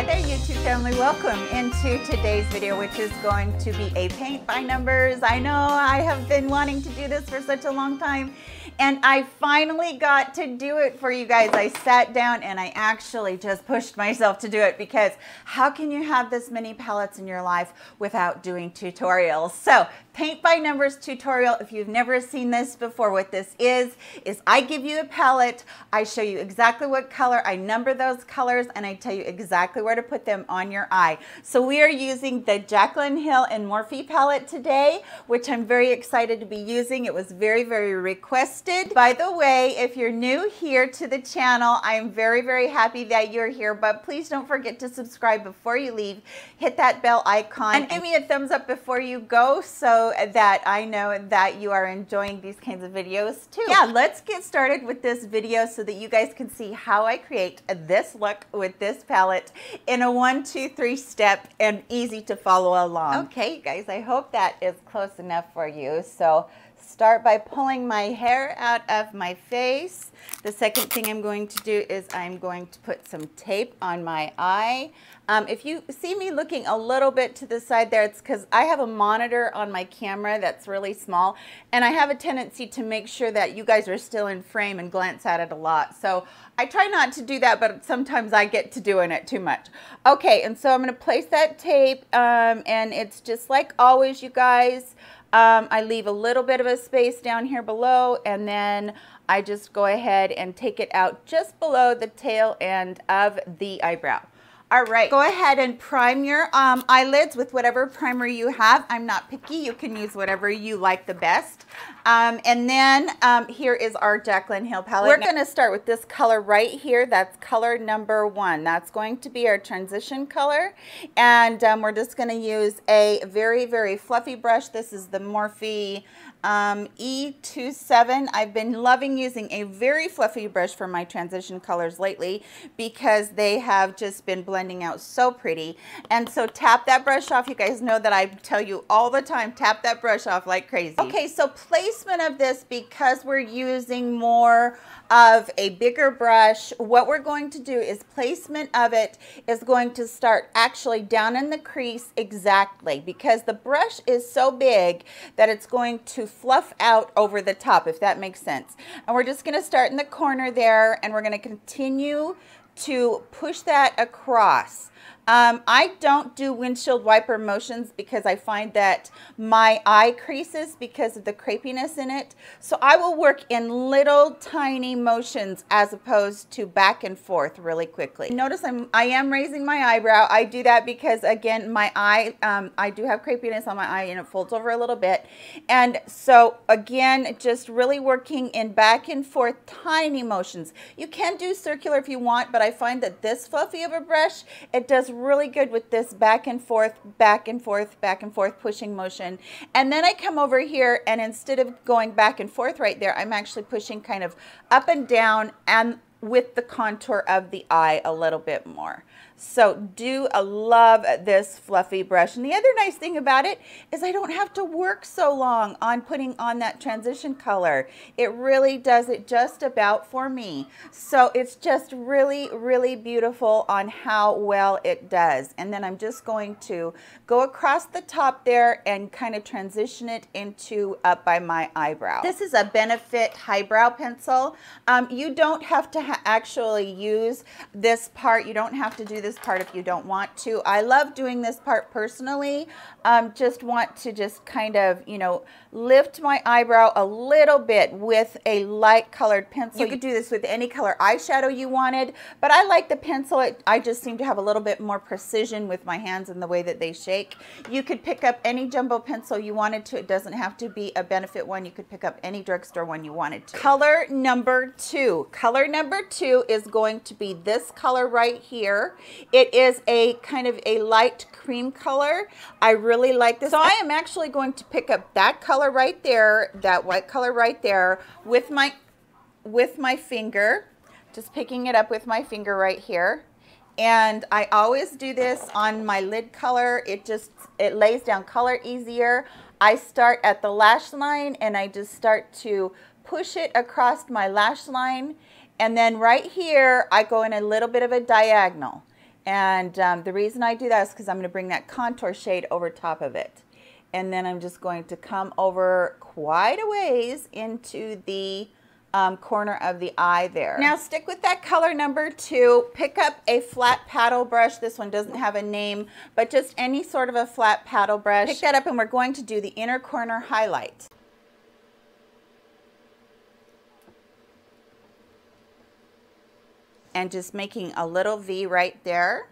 Hi there YouTube family, welcome into today's video which is going to be a paint by numbers. I know I have been wanting to do this for such a long time and I finally got to do it for you guys. I sat down and I actually just pushed myself to do it because how can you have this many palettes in your life without doing tutorials? So paint by numbers tutorial, if you've never seen this before, what this is, is I give you a palette, I show you exactly what color, I number those colors, and I tell you exactly where to put them on your eye. So we are using the Jaclyn Hill and Morphe palette today, which I'm very excited to be using. It was very, very requested. By the way, if you're new here to the channel, I am very, very happy that you're here, but please don't forget to subscribe before you leave. Hit that bell icon and give me a thumbs up before you go so that I know that you are enjoying these kinds of videos too. Yeah, let's get started with this video so that you guys can see how I create this look with this palette in a one, two, three step and easy to follow along. Okay, you guys, I hope that is close enough for you. So start by pulling my hair out of my face. The second thing I'm going to do is I'm going to put some tape on my eye. Um, if you see me looking a little bit to the side there, it's because I have a monitor on my camera that's really small, and I have a tendency to make sure that you guys are still in frame and glance at it a lot. So I try not to do that, but sometimes I get to doing it too much. Okay, and so I'm going to place that tape, um, and it's just like always, you guys. Um, I leave a little bit of a space down here below, and then I just go ahead and take it out just below the tail end of the eyebrow. All right, go ahead and prime your um, eyelids with whatever primer you have. I'm not picky. You can use whatever you like the best. Um, and then um, here is our Jaclyn Hill palette. We're going to start with this color right here. That's color number one. That's going to be our transition color. And um, we're just going to use a very, very fluffy brush. This is the Morphe um, E27. I've been loving using a very fluffy brush for my transition colors lately because they have just been blending out so pretty. And so tap that brush off. You guys know that I tell you all the time, tap that brush off like crazy. Okay, so placement of this because we're using more of a bigger brush, what we're going to do is placement of it is going to start actually down in the crease exactly because the brush is so big that it's going to fluff out over the top, if that makes sense. And we're just going to start in the corner there and we're going to continue to push that across. Um, I don't do windshield wiper motions because I find that my eye creases because of the crepiness in it. So I will work in little tiny motions as opposed to back and forth really quickly. Notice I'm, I am raising my eyebrow. I do that because again, my eye, um, I do have crepiness on my eye and it folds over a little bit. And so again, just really working in back and forth tiny motions. You can do circular if you want, but I find that this fluffy of a brush, it does really good with this back and forth, back and forth, back and forth pushing motion. And then I come over here and instead of going back and forth right there, I'm actually pushing kind of up and down and with the contour of the eye a little bit more. So do a love this fluffy brush. And the other nice thing about it is I don't have to work so long on putting on that transition color. It really does it just about for me. So it's just really, really beautiful on how well it does. And then I'm just going to go across the top there and kind of transition it into up by my eyebrow. This is a Benefit Highbrow pencil. Um, you don't have to ha actually use this part. You don't have to do this this part if you don't want to. I love doing this part personally. Um, just want to just kind of, you know, lift my eyebrow a little bit with a light colored pencil. You could do this with any color eyeshadow you wanted, but I like the pencil. It, I just seem to have a little bit more precision with my hands and the way that they shake. You could pick up any jumbo pencil you wanted to. It doesn't have to be a Benefit one. You could pick up any drugstore one you wanted to. Color number two. Color number two is going to be this color right here. It is a kind of a light cream color. I really like this. So I am actually going to pick up that color right there, that white color right there with my with my finger, just picking it up with my finger right here. And I always do this on my lid color. It just, it lays down color easier. I start at the lash line and I just start to push it across my lash line. And then right here, I go in a little bit of a diagonal. And um, the reason I do that is because I'm going to bring that contour shade over top of it. And then I'm just going to come over quite a ways into the um, corner of the eye there. Now stick with that color number two. Pick up a flat paddle brush. This one doesn't have a name, but just any sort of a flat paddle brush. Pick that up and we're going to do the inner corner highlight. And just making a little V right there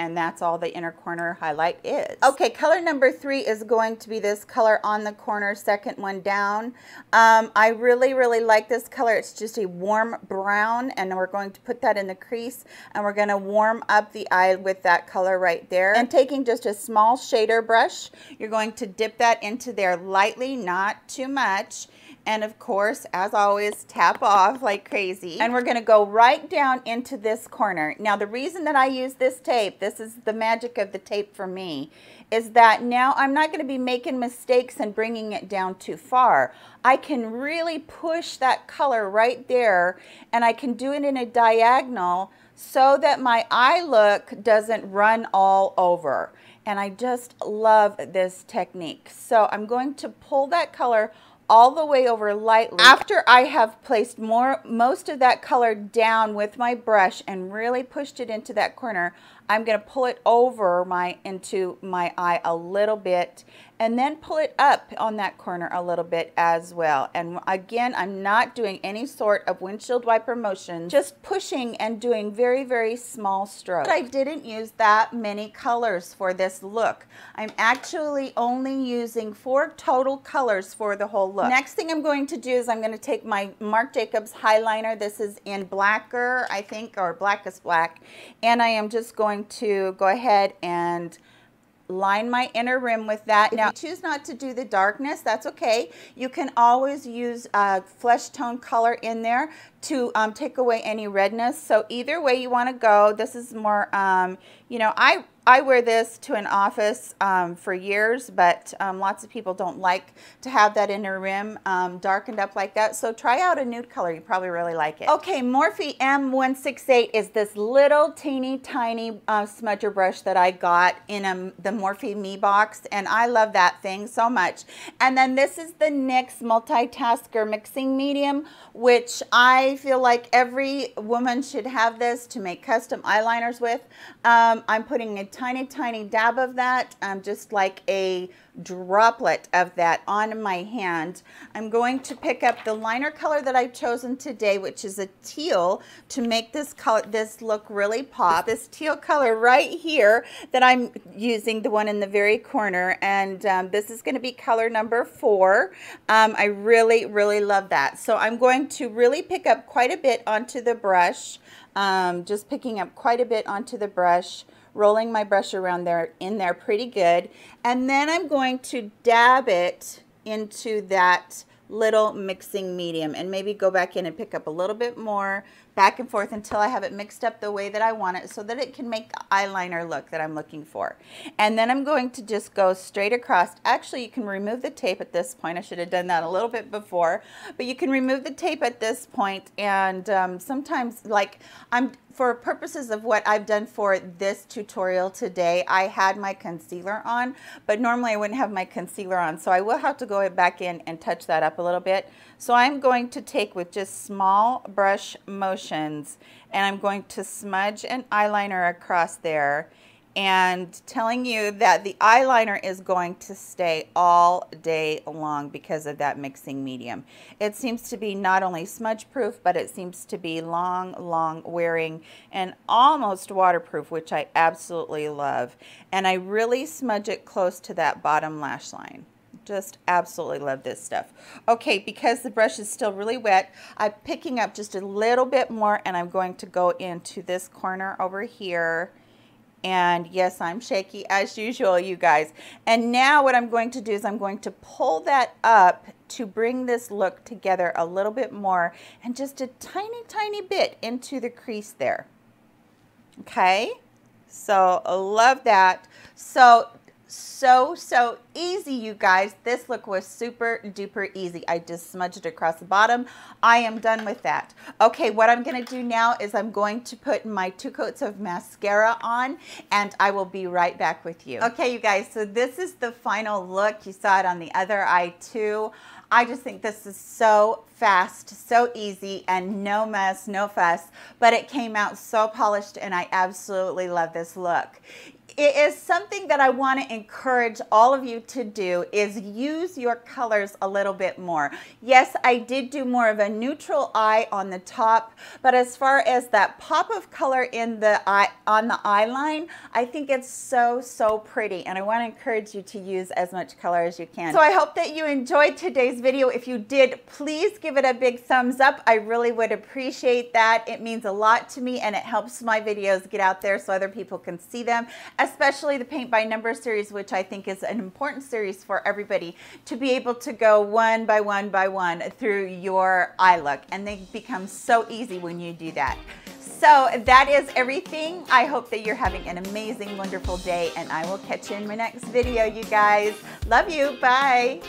and that's all the inner corner highlight is. Okay, color number three is going to be this color on the corner, second one down. Um, I really, really like this color. It's just a warm brown, and we're going to put that in the crease, and we're gonna warm up the eye with that color right there. And taking just a small shader brush, you're going to dip that into there lightly, not too much, and of course, as always, tap off like crazy. And we're gonna go right down into this corner. Now, the reason that I use this tape, this is the magic of the tape for me, is that now I'm not gonna be making mistakes and bringing it down too far. I can really push that color right there and I can do it in a diagonal so that my eye look doesn't run all over. And I just love this technique. So I'm going to pull that color all the way over lightly. After I have placed more, most of that color down with my brush and really pushed it into that corner, I'm going to pull it over my into my eye a little bit and then pull it up on that corner a little bit as well. And again, I'm not doing any sort of windshield wiper motion, just pushing and doing very, very small strokes. I didn't use that many colors for this look. I'm actually only using four total colors for the whole look. Next thing I'm going to do is I'm going to take my Marc Jacobs highliner. This is in Blacquer, I think, or blackest black. And I am just going going to go ahead and line my inner rim with that. Now, choose not to do the darkness, that's okay. You can always use a flesh tone color in there to um, take away any redness. So either way you want to go, this is more, um, you know, I I wear this to an office um, for years, but um, lots of people don't like to have that inner rim um, darkened up like that. So try out a nude color. You probably really like it. Okay, Morphe M168 is this little teeny tiny uh, smudger brush that I got in a, the Morphe Me box, and I love that thing so much. And then this is the NYX Multitasker Mixing Medium, which I feel like every woman should have this to make custom eyeliners with. Um, I'm putting a tiny, tiny dab of that, um, just like a droplet of that on my hand. I'm going to pick up the liner color that I've chosen today, which is a teal, to make this color, this look really pop. This teal color right here that I'm using, the one in the very corner, and um, this is going to be color number four. Um, I really, really love that. So I'm going to really pick up quite a bit onto the brush, um, just picking up quite a bit onto the brush rolling my brush around there in there pretty good. And then I'm going to dab it into that little mixing medium and maybe go back in and pick up a little bit more back and forth until I have it mixed up the way that I want it so that it can make the eyeliner look that I'm looking for. And then I'm going to just go straight across. Actually, you can remove the tape at this point. I should have done that a little bit before, but you can remove the tape at this point and um, sometimes like I'm for purposes of what I've done for this tutorial today, I had my concealer on, but normally I wouldn't have my concealer on. So I will have to go back in and touch that up a little bit. So I'm going to take with just small brush motions and I'm going to smudge an eyeliner across there and telling you that the eyeliner is going to stay all day long because of that mixing medium. It seems to be not only smudge proof, but it seems to be long, long wearing and almost waterproof, which I absolutely love. And I really smudge it close to that bottom lash line. Just absolutely love this stuff. Okay, because the brush is still really wet, I'm picking up just a little bit more and I'm going to go into this corner over here and yes, I'm shaky as usual, you guys. And now what I'm going to do is I'm going to pull that up to bring this look together a little bit more and just a tiny, tiny bit into the crease there. Okay, so love that. So so, so easy, you guys. This look was super duper easy. I just smudged it across the bottom. I am done with that. Okay, what I'm gonna do now is I'm going to put my two coats of mascara on and I will be right back with you. Okay, you guys, so this is the final look. You saw it on the other eye too. I just think this is so fast, so easy, and no mess, no fuss, but it came out so polished and I absolutely love this look it is something that I want to encourage all of you to do is use your colors a little bit more. Yes, I did do more of a neutral eye on the top, but as far as that pop of color in the eye on the eye line, I think it's so, so pretty. And I want to encourage you to use as much color as you can. So I hope that you enjoyed today's video. If you did, please give it a big thumbs up. I really would appreciate that. It means a lot to me and it helps my videos get out there so other people can see them especially the Paint by Number series, which I think is an important series for everybody to be able to go one by one by one through your eye look. And they become so easy when you do that. So that is everything. I hope that you're having an amazing, wonderful day, and I will catch you in my next video, you guys. Love you. Bye.